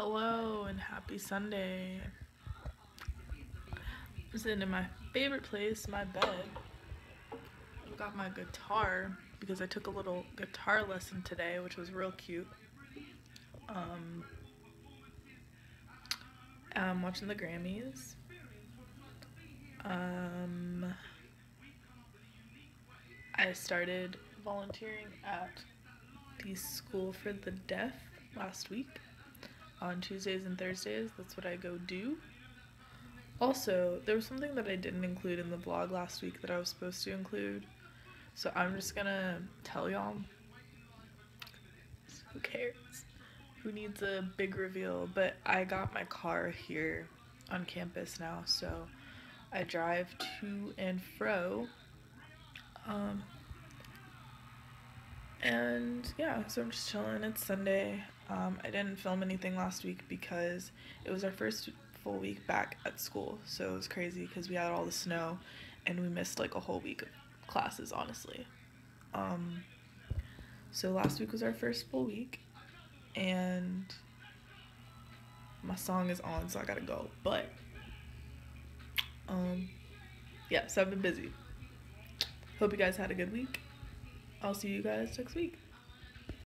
Hello and happy Sunday. I'm sitting in my favorite place, my bed. I've got my guitar because I took a little guitar lesson today, which was real cute. Um, I'm watching the Grammys. Um, I started volunteering at the School for the Deaf last week on Tuesdays and Thursdays. That's what I go do. Also, there was something that I didn't include in the vlog last week that I was supposed to include. So I'm just gonna tell y'all. Who cares? Who needs a big reveal? But I got my car here on campus now, so I drive to and fro. Um, and yeah, so I'm just chilling. It's Sunday. Um, I didn't film anything last week because it was our first full week back at school, so it was crazy because we had all the snow and we missed like a whole week of classes, honestly. Um, so last week was our first full week, and my song is on, so I gotta go. But um, yeah, so I've been busy. Hope you guys had a good week. I'll see you guys next week.